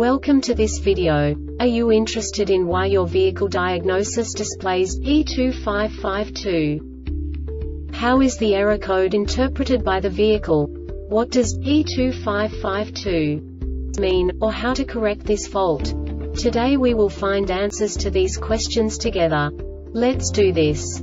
Welcome to this video. Are you interested in why your vehicle diagnosis displays P2552? How is the error code interpreted by the vehicle? What does P2552 mean, or how to correct this fault? Today we will find answers to these questions together. Let's do this.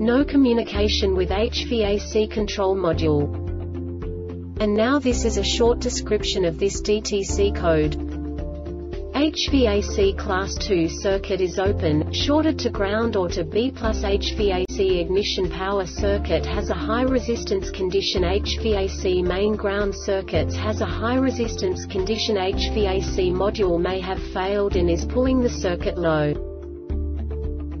no communication with HVAC control module. And now this is a short description of this DTC code. HVAC class 2 circuit is open, shorted to ground or to B plus HVAC ignition power circuit has a high resistance condition HVAC main ground circuits has a high resistance condition HVAC module may have failed and is pulling the circuit low.